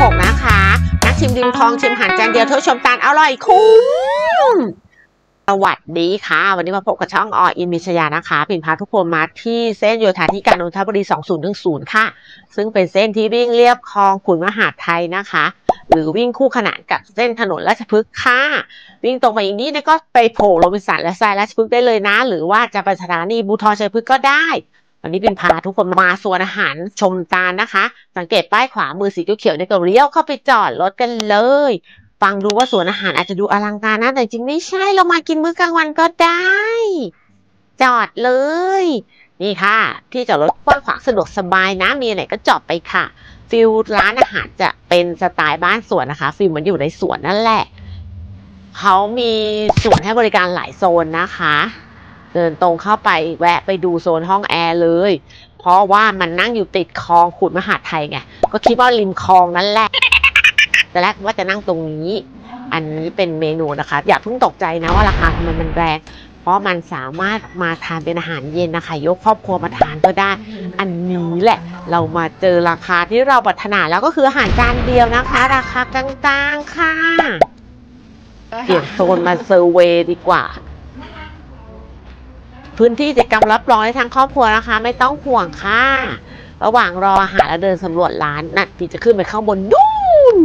6 นะคะ นักชิมริมคลองชิมหันจานเดียวเท่าชมตาลอร่อยคุ้ม สวัสดีค่ะ วันนี้มาพบกับช่องออินมิชยานะคะ ปิ่นพาทุกคนมาที่เส้นโยธาธิการนนทบุรี 2010ค่ะ ซึ่งเป็นเส้นที่วิ่งเรียบคลองขุนมหาดไทยนะคะ หรือวิ่งคู่ขนานกับเส้นถนนราชพฤกษ์ค่ะ วิ่งตรงไปอีกนิดก็ไปโผล่โรบินสันและทรายราชพฤกษ์ได้เลยนะ หรือว่าจะไปสถานีบูทอชัยพฤกษ์ก็ได้ วันนี้ปิ่นพาทุกคนมาสวนอาหารชมตาลนะคะ สังเกตป้ายขวามือสีเขียวๆนี่ก็เลี้ยวเข้าไปจอดรถกันเลย ฟังดูว่าสวนอาหารอาจจะดูอลังการนะ แต่จริงไม่ใช่เรามากินมื้อกลางวันก็ได้ จอดเลย นี่ค่ะ ที่จอดรถกว้างขวางสะดวกสบายนะมีอะไรก็จอดไปค่ะ feel ร้านอาหารจะเป็นสไตล์บ้านสวนนะคะ feel เหมือนอยู่ในสวนนั่นแหละเขามีสวนให้บริการหลายโซนนะคะ เดินตรงเข้าไปแวะไปดูโซนห้องแอร์เลย เพราะว่ามันนั่งอยู่ติดคลองขุดมหาดไทยไง ก็คิดว่าริมคลองนั่นแหละ แต่แรกว่าจะนั่งตรงนี้ อันนี้เป็นเมนูนะคะ อย่าเพิ่งตกใจนะว่าราคาทำไมมันแรง เพราะมันสามารถมาทานเป็นอาหารเย็นนะคะ ยกครอบครัวมาทานก็ได้ อันนี้แหละ เรามาเจอราคาที่เราปรารถนาแล้วก็คืออาหารจานเดียวนะคะ ราคากลางๆค่ะเปลี่ยนโซนมาเซอร์เวดีกว่า พื้นที่กิจกรรมรับรองให้ทั้งครอบครัวนะคะ ไม่ต้องห่วงค่ะ ระหว่างรออาหารแล้วเดินสำรวจร้านนั่นพี่จะขึ้นไปข้างบนนู่น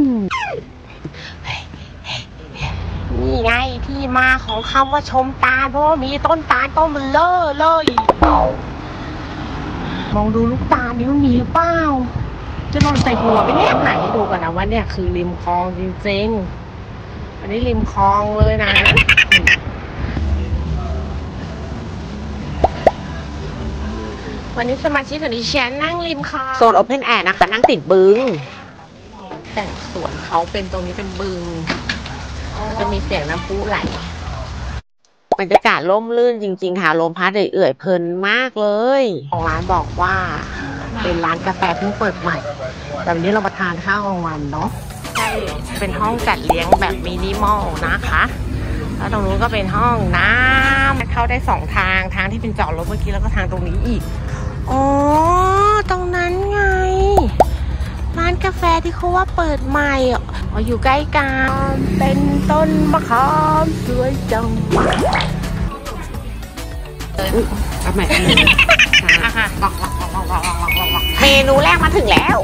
นี่ไงที่มาของคำว่าชมตาลเพราะว่ามีต้นตาลต้นมันเลอะเลยมองดูลูกตาลนี่มันมีหรือเปล่าจะนอนใส่หัวไปเนี่ยไหนดูกันนะว่าเนี่ยคือริมคลองจจริงๆอันนี้ริมคลองเลยนะ วันนี้สมาชิกของดิฉันนั่งริมคลองโซน open air นะคะนั่งติดบึง แต่งสวนเขาเป็นตรงนี้เป็นบึงแล้วจะมีเสียงน้ำพุไหลบรรยากาศร่มรื่นจริง ๆ ค่ะลมพัดเอื่อยๆเพลินมากเลยของร้านบอกว่า เป็นร้านกาแฟเพิ่งเปิดใหม่ แต่วันนี้เรามาทานข้าวกลางวันเนาะใช่เป็นห้องจัดเลี้ยงแบบมินิมอลนะคะ แล้วตรงนู้นก็เป็นห้องน้ำเข้าได้สองทางทางที่เป็นจอดรถเมื่อกี้แล้วก็ทางตรงนี้อีก อ๋อ ตรงนั้นไง ร้านกาแฟที่เขาว่าเปิดใหม่อ๋ออยู่ใกล้กันเป็นต้นมะขามสวยจังเอาใหม่เมนูแรกมาถึงแล้ว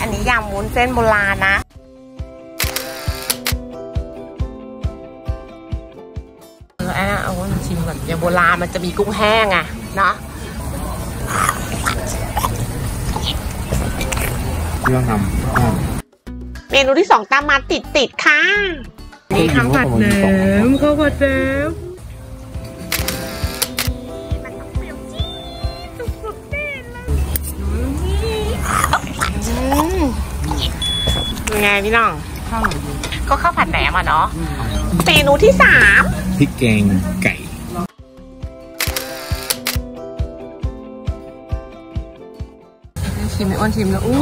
อันนี้ยำวุ้นเส้นโบราณนะเอออันนั้นเอามาชิมก่อนอย่างโบราณมันจะมีกุ้งแห้งอะเนาะ ที่เราทำเมนูที่สองตามมาติดติดๆค่ะนี่ข้าวผัดแหนมข้าวผัดแหนมไงพี่น้องก็ข้าวผัดแหนมอะเนาะเมนูที่สามพริกแกงไก่ ชิมไม่อ้วนชิมแล้วอู้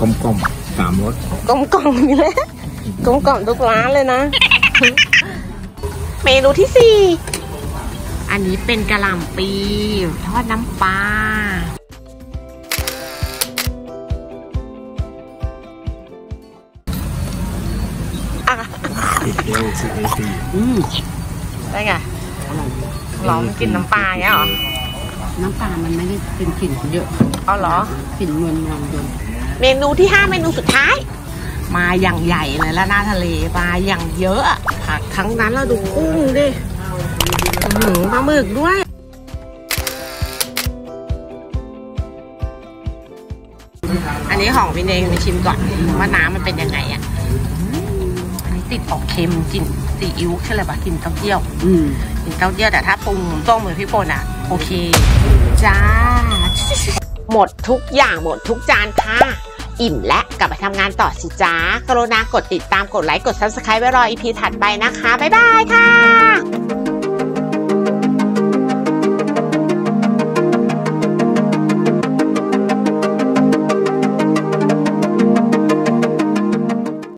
กลมกลมๆสามรสกลมกล่อมนี่แหละกลมกล่อมทุกร้านเลยนะ เมนูที่สี่อันนี้เป็นกะหล่ำปีทอดน้ำปลาพริกเอลซีเอซี อืมได้ไง ลองกินน้ำปลาเนี้ยเหรอ น้ำปลามันไม่ได้เป็นกลิ่นเยอะเอาเหรอ กลิ่นนวลนวลเยอะเมนูที่ห้าเมนูสุดท้าย มาอย่างใหญ่เลยแล้วหน้าทะเลมาอย่างเยอะอะผักทั้งนั้นเราดูกุ้งดิอื้อหือปลาหมึกด้วยอันนี้ของพี่เนงไปชิมก่อนว่าน้ำมันเป็นยังไงอะอันนี้ติดออกเค็มกลิ่นซีอิ๊วใช่ไหมปะกลิ่นเต้าเจี้ยว อืมกลิ่น เต้าเจี้ยวแต่ถ้าปรุงต้มเหมือนพี่ปนอะ โอเค จ้า หมดทุกอย่างหมดทุกจานค่ะ อิ่มและกลับไปทำงานต่อสิจ้ากรุณากดติดตามกดไลค์กด subscribe ไว้รออีพีถัดไปนะคะ บ๊ายบายค่ะ